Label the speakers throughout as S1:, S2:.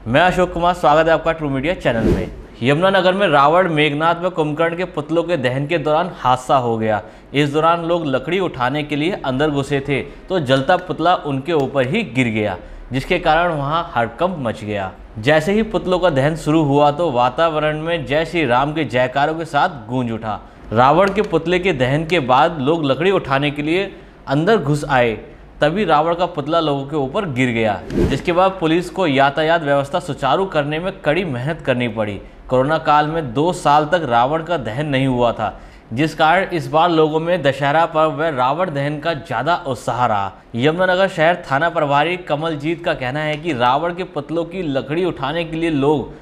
S1: मैं अशोक कुमार, स्वागत है आपका ट्रू मीडिया चैनल में। यमुनानगर में रावण, मेघनाथ व कुंभकर्ण के पुतलों के दहन के दौरान हादसा हो गया। इस दौरान लोग लकड़ी उठाने के लिए अंदर घुसे थे तो जलता पुतला उनके ऊपर ही गिर गया, जिसके कारण वहाँ हड़कंप मच गया। जैसे ही पुतलों का दहन शुरू हुआ तो वातावरण में जय श्री राम के जयकारों के साथ गूंज उठा। रावण के पुतले के दहन के बाद लोग लकड़ी उठाने के लिए अंदर घुस आए। तभी रावण का पुतला लोगों के ऊपर गिर गया, जिसके बाद पुलिस को यातायात व्यवस्था सुचारू करने में कड़ी मेहनत करनी पड़ी। कोरोना काल में दो साल तक रावण का दहन नहीं हुआ था, जिस कारण इस बार लोगों में दशहरा पर्व व रावण दहन का ज़्यादा उत्साह रहा। यमुनानगर शहर थाना प्रभारी कमलजीत का कहना है कि रावण के पुतलों की लकड़ी उठाने के लिए लोग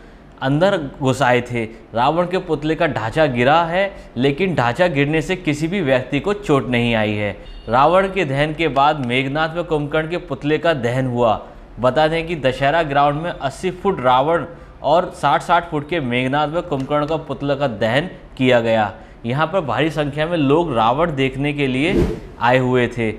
S1: अंदर घुसाए थे। रावण के पुतले का ढांचा गिरा है, लेकिन ढांचा गिरने से किसी भी व्यक्ति को चोट नहीं आई है। रावण के दहन के बाद मेघनाथ व कुंभकर्ण के पुतले का दहन हुआ। बता दें कि दशहरा ग्राउंड में 80 फुट रावण और 60-60 फुट के मेघनाथ व कुंभकर्ण का पुतला का दहन किया गया। यहाँ पर भारी संख्या में लोग रावण देखने के लिए आए हुए थे।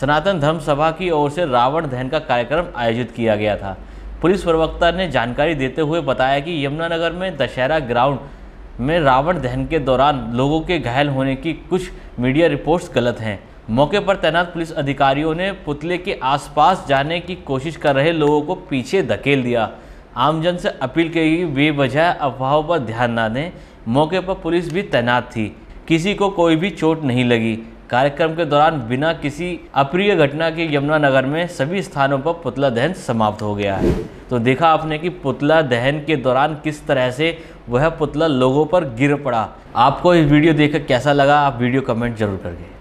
S1: सनातन धर्म सभा की ओर से रावण दहन का कार्यक्रम आयोजित किया गया था। पुलिस प्रवक्ता ने जानकारी देते हुए बताया कि यमुनानगर में दशहरा ग्राउंड में रावण दहन के दौरान लोगों के घायल होने की कुछ मीडिया रिपोर्ट्स गलत हैं। मौके पर तैनात पुलिस अधिकारियों ने पुतले के आसपास जाने की कोशिश कर रहे लोगों को पीछे धकेल दिया। आमजन से अपील की गई बेवजह अफवाहों पर ध्यान न दें। मौके पर पुलिस भी तैनात थी। किसी को कोई भी चोट नहीं लगी। कार्यक्रम के दौरान बिना किसी अप्रिय घटना के यमुनानगर में सभी स्थानों पर पुतला दहन समाप्त हो गया है। तो देखा आपने कि पुतला दहन के दौरान किस तरह से वह पुतला लोगों पर गिर पड़ा। आपको इस वीडियो देखकर कैसा लगा? आप वीडियो कमेंट ज़रूर करके।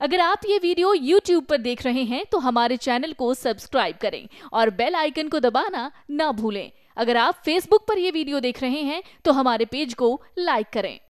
S2: अगर आप ये वीडियो YouTube पर देख रहे हैं तो हमारे चैनल को सब्सक्राइब करें और बेल आइकन को दबाना ना भूलें। अगर आप Facebook पर यह वीडियो देख रहे हैं तो हमारे पेज को लाइक करें।